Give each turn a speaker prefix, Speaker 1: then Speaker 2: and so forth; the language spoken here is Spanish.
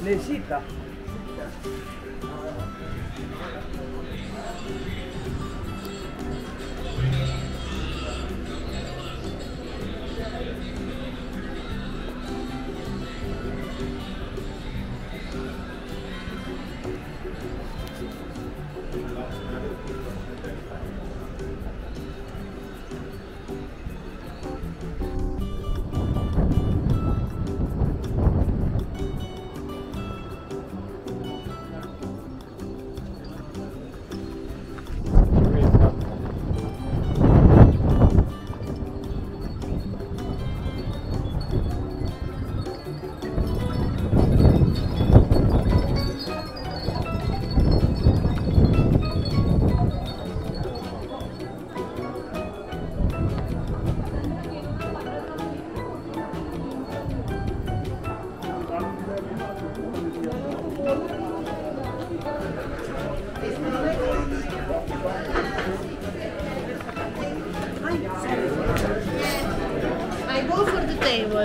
Speaker 1: Necesita.